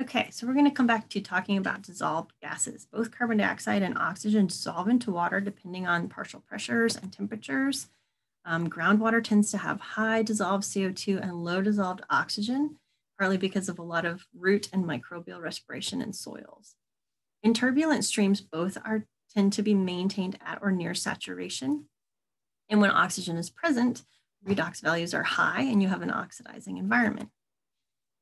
Okay, so we're going to come back to talking about dissolved gases. Both carbon dioxide and oxygen dissolve into water depending on partial pressures and temperatures. Um, groundwater tends to have high dissolved CO2 and low dissolved oxygen, partly because of a lot of root and microbial respiration in soils. In turbulent streams, both are tend to be maintained at or near saturation. And when oxygen is present, redox values are high and you have an oxidizing environment.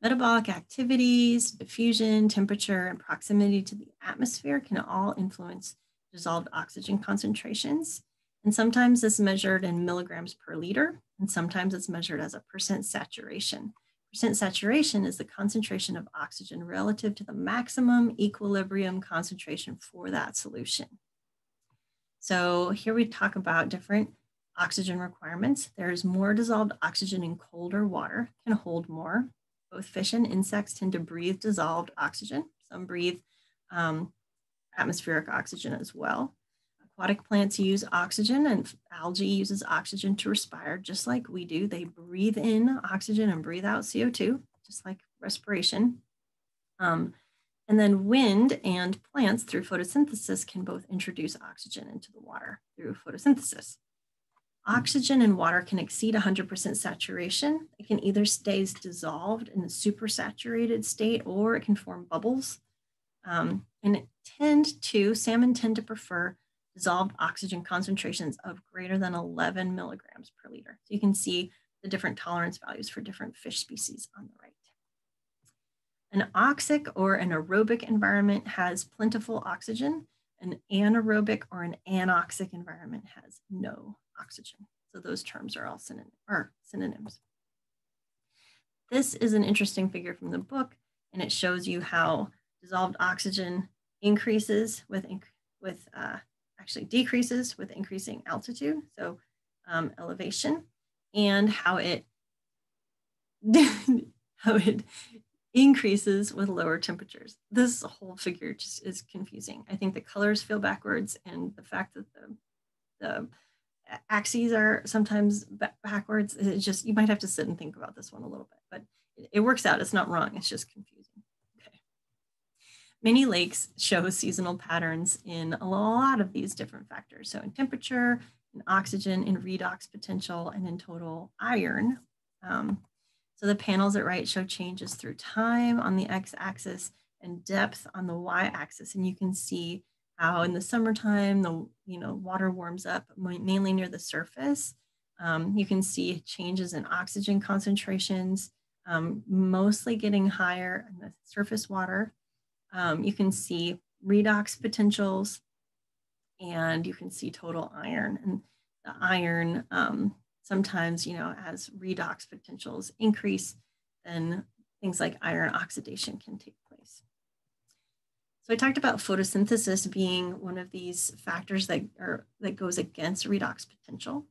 Metabolic activities, diffusion, temperature, and proximity to the atmosphere can all influence dissolved oxygen concentrations. And sometimes it's measured in milligrams per liter, and sometimes it's measured as a percent saturation. Percent saturation is the concentration of oxygen relative to the maximum equilibrium concentration for that solution. So here we talk about different oxygen requirements. There's more dissolved oxygen in colder water, can hold more. Both fish and insects tend to breathe dissolved oxygen. Some breathe um, atmospheric oxygen as well. Aquatic plants use oxygen and algae uses oxygen to respire just like we do. They breathe in oxygen and breathe out CO2, just like respiration. Um, and then wind and plants through photosynthesis can both introduce oxygen into the water through photosynthesis. Oxygen and water can exceed 100% saturation. It can either stay dissolved in a supersaturated state or it can form bubbles. Um, and it tend to, salmon tend to prefer dissolved oxygen concentrations of greater than 11 milligrams per liter. So you can see the different tolerance values for different fish species on the right. An oxic or an aerobic environment has plentiful oxygen. An anaerobic or an anoxic environment has no oxygen. So those terms are all or synonyms. This is an interesting figure from the book, and it shows you how dissolved oxygen increases with, with uh, actually decreases with increasing altitude, so um, elevation, and how it how it increases with lower temperatures. This whole figure just is confusing. I think the colors feel backwards, and the fact that the the axes are sometimes backwards. It's just, you might have to sit and think about this one a little bit, but it, it works out. It's not wrong. It's just confusing. Okay. Many lakes show seasonal patterns in a lot of these different factors. So in temperature, in oxygen, in redox potential, and in total iron. Um, so the panels at right show changes through time on the x-axis and depth on the y-axis. And you can see how in the summertime, the you know water warms up mainly near the surface. Um, you can see changes in oxygen concentrations, um, mostly getting higher in the surface water. Um, you can see redox potentials, and you can see total iron. And the iron um, sometimes, you know, as redox potentials increase, then things like iron oxidation can take. So I talked about photosynthesis being one of these factors that are that goes against redox potential.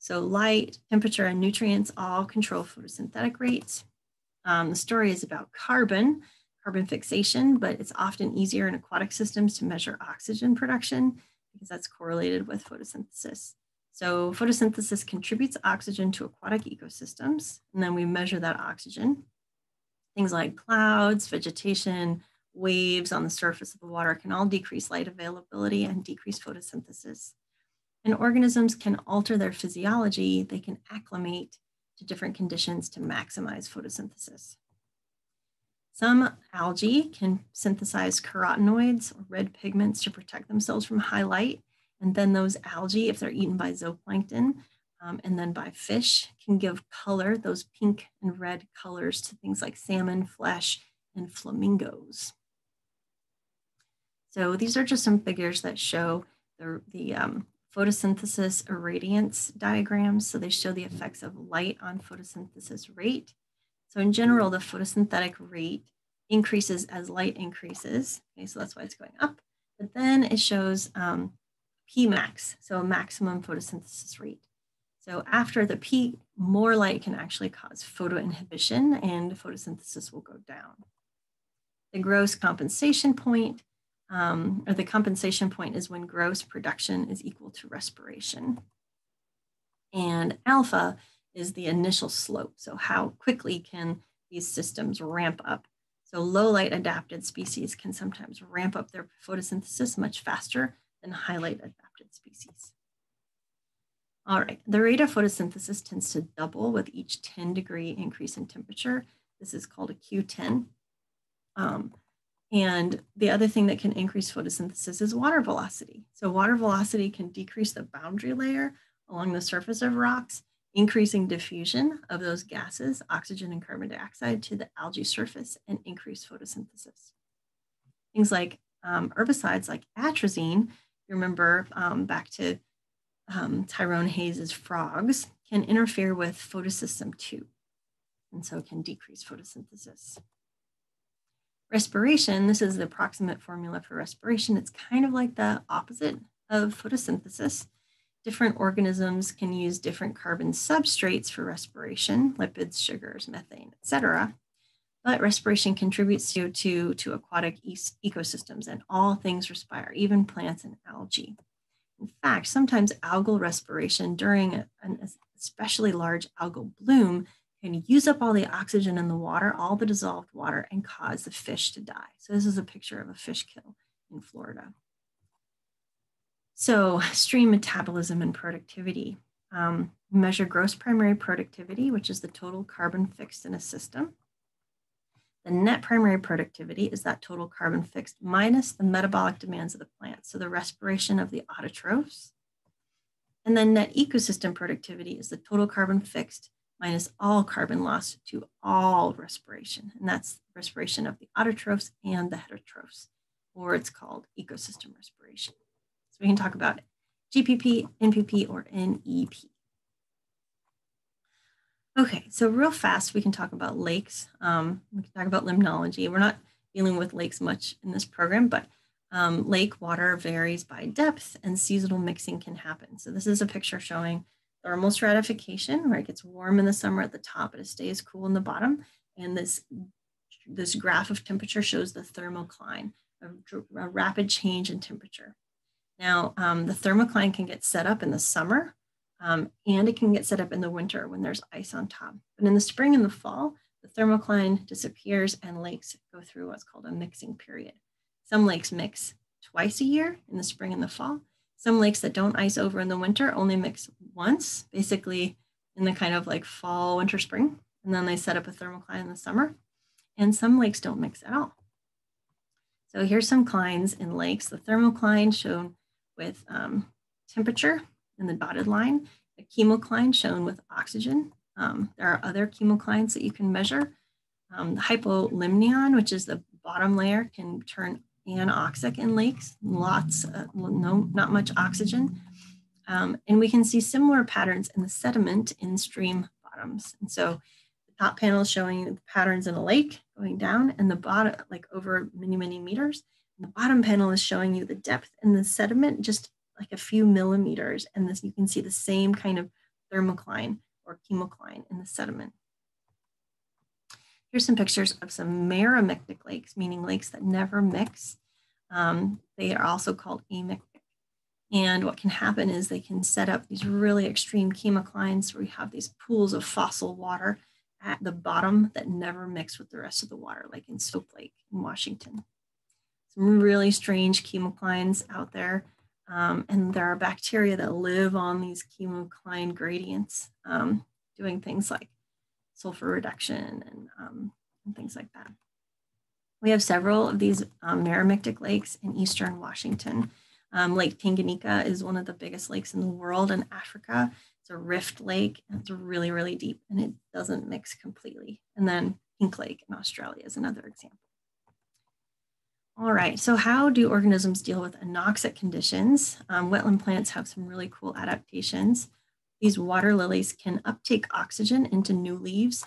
So light, temperature, and nutrients all control photosynthetic rates. Um, the story is about carbon, carbon fixation, but it's often easier in aquatic systems to measure oxygen production because that's correlated with photosynthesis. So photosynthesis contributes oxygen to aquatic ecosystems, and then we measure that oxygen. Things like clouds, vegetation, waves on the surface of the water can all decrease light availability and decrease photosynthesis. And organisms can alter their physiology, they can acclimate to different conditions to maximize photosynthesis. Some algae can synthesize carotenoids or red pigments to protect themselves from high light. And then those algae, if they're eaten by zooplankton um, and then by fish, can give color, those pink and red colors to things like salmon, flesh, and flamingos. So these are just some figures that show the, the um, photosynthesis irradiance diagrams. So they show the effects of light on photosynthesis rate. So in general, the photosynthetic rate increases as light increases. Okay, so that's why it's going up. But then it shows um, P max, so maximum photosynthesis rate. So after the peak, more light can actually cause photoinhibition and photosynthesis will go down. The gross compensation point um, or the compensation point is when gross production is equal to respiration. And alpha is the initial slope. So how quickly can these systems ramp up? So low light adapted species can sometimes ramp up their photosynthesis much faster than high light adapted species. All right, the rate of photosynthesis tends to double with each 10 degree increase in temperature. This is called a Q10. Um, and the other thing that can increase photosynthesis is water velocity. So water velocity can decrease the boundary layer along the surface of rocks, increasing diffusion of those gases, oxygen and carbon dioxide to the algae surface and increase photosynthesis. Things like um, herbicides like atrazine, you remember um, back to um, Tyrone Hayes's frogs, can interfere with photosystem two, and so can decrease photosynthesis. Respiration, this is the approximate formula for respiration. It's kind of like the opposite of photosynthesis. Different organisms can use different carbon substrates for respiration, lipids, sugars, methane, etc. But respiration contributes CO2 to aquatic ecosystems and all things respire, even plants and algae. In fact, sometimes algal respiration during an especially large algal bloom can use up all the oxygen in the water, all the dissolved water, and cause the fish to die. So this is a picture of a fish kill in Florida. So stream metabolism and productivity. Um, measure gross primary productivity, which is the total carbon fixed in a system. The net primary productivity is that total carbon fixed minus the metabolic demands of the plant, so the respiration of the autotrophs. And then net ecosystem productivity is the total carbon fixed minus all carbon loss to all respiration. And that's respiration of the autotrophs and the heterotrophs, or it's called ecosystem respiration. So we can talk about GPP, NPP, or NEP. Okay, so real fast, we can talk about lakes. Um, we can talk about limnology. We're not dealing with lakes much in this program, but um, lake water varies by depth and seasonal mixing can happen. So this is a picture showing thermal stratification, where it gets warm in the summer at the top, but it stays cool in the bottom. And this, this graph of temperature shows the thermocline, a, a rapid change in temperature. Now, um, the thermocline can get set up in the summer, um, and it can get set up in the winter when there's ice on top. But in the spring and the fall, the thermocline disappears and lakes go through what's called a mixing period. Some lakes mix twice a year in the spring and the fall, some lakes that don't ice over in the winter only mix once, basically in the kind of like fall, winter, spring, and then they set up a thermocline in the summer. And some lakes don't mix at all. So here's some clines in lakes. The thermocline shown with um, temperature in the dotted line, a chemocline shown with oxygen. Um, there are other chemoclines that you can measure. Um, the hypolimnion, which is the bottom layer, can turn anoxic in lakes, lots, uh, no, not much oxygen. Um, and we can see similar patterns in the sediment in stream bottoms. And so the top panel is showing the patterns in a lake going down and the bottom, like over many, many meters. And the bottom panel is showing you the depth in the sediment, just like a few millimeters. And this, you can see the same kind of thermocline or chemocline in the sediment. Here's some pictures of some meromictic lakes, meaning lakes that never mix. Um, they are also called amictic. And what can happen is they can set up these really extreme chemoclines where you have these pools of fossil water at the bottom that never mix with the rest of the water, like in Soap Lake in Washington. Some really strange chemoclines out there. Um, and there are bacteria that live on these chemocline gradients, um, doing things like sulfur reduction and, um, and things like that. We have several of these um, meromictic lakes in eastern Washington. Um, lake Tanganyika is one of the biggest lakes in the world in Africa. It's a rift lake and it's really, really deep and it doesn't mix completely. And then Pink Lake in Australia is another example. All right, so how do organisms deal with anoxic conditions? Um, wetland plants have some really cool adaptations. These water lilies can uptake oxygen into new leaves,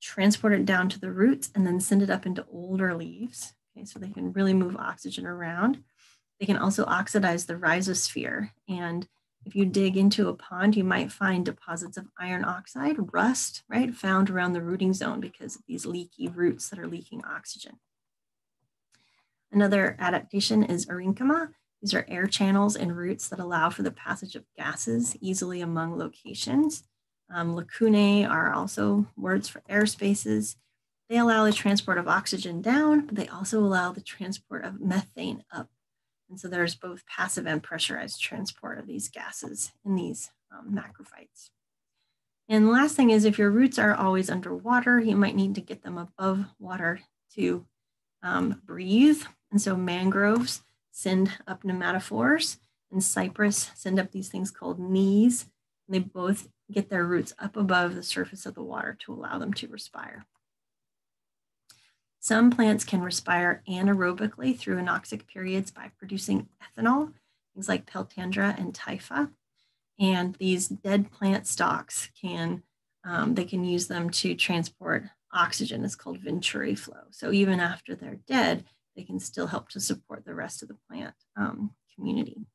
transport it down to the roots, and then send it up into older leaves. Okay, so they can really move oxygen around. They can also oxidize the rhizosphere. And if you dig into a pond, you might find deposits of iron oxide, rust, right, found around the rooting zone because of these leaky roots that are leaking oxygen. Another adaptation is parenchyma. These are air channels and roots that allow for the passage of gases easily among locations. Um, lacunae are also words for air spaces. They allow the transport of oxygen down, but they also allow the transport of methane up. And so there's both passive and pressurized transport of these gases in these um, macrophytes. And the last thing is if your roots are always underwater, you might need to get them above water to um, breathe. And so mangroves send up pneumatophores and cypress send up these things called knees. They both get their roots up above the surface of the water to allow them to respire. Some plants can respire anaerobically through anoxic periods by producing ethanol, things like Peltandra and Typha. And these dead plant stalks can, um, they can use them to transport oxygen. It's called Venturi flow. So even after they're dead, they can still help to support the rest of the plant um, community.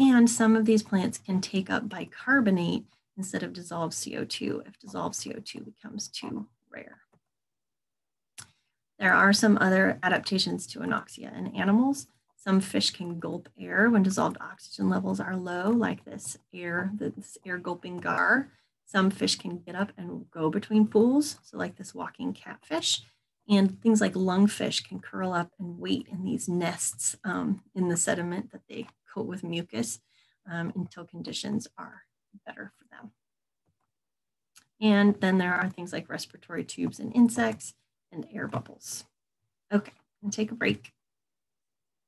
And some of these plants can take up bicarbonate instead of dissolved CO2 if dissolved CO2 becomes too rare. There are some other adaptations to anoxia in animals. Some fish can gulp air when dissolved oxygen levels are low, like this air, this air gulping gar. Some fish can get up and go between pools, so like this walking catfish. And things like lungfish can curl up and wait in these nests um, in the sediment that they coat with mucus um, until conditions are better for them. And then there are things like respiratory tubes and insects and air bubbles. Okay, and take a break.